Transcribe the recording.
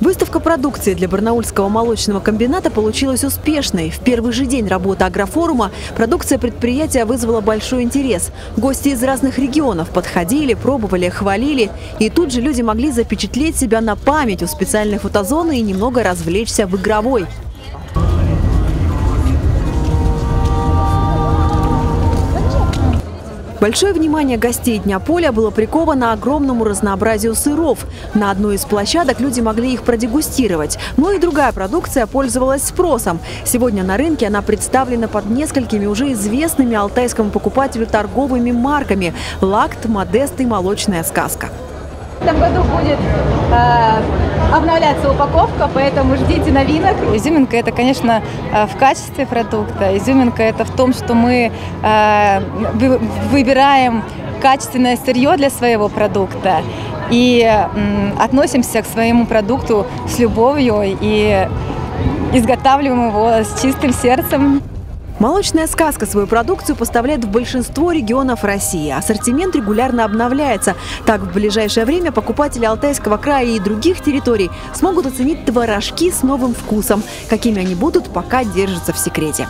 Выставка продукции для Барнаульского молочного комбината получилась успешной. В первый же день работы агрофорума продукция предприятия вызвала большой интерес. Гости из разных регионов подходили, пробовали, хвалили. И тут же люди могли запечатлеть себя на память у специальной фотозоны и немного развлечься в игровой. Большое внимание гостей Дня поля было приковано огромному разнообразию сыров. На одной из площадок люди могли их продегустировать. Но и другая продукция пользовалась спросом. Сегодня на рынке она представлена под несколькими уже известными алтайскому покупателю торговыми марками «Лакт», «Модест» и «Молочная сказка». В этом году будет э, обновляться упаковка, поэтому ждите новинок. Изюминка это, конечно, э, в качестве продукта. Изюминка это в том, что мы э, выбираем качественное сырье для своего продукта и э, относимся к своему продукту с любовью и изготавливаем его с чистым сердцем. Молочная сказка свою продукцию поставляет в большинство регионов России. Ассортимент регулярно обновляется. Так, в ближайшее время покупатели Алтайского края и других территорий смогут оценить творожки с новым вкусом. Какими они будут, пока держатся в секрете.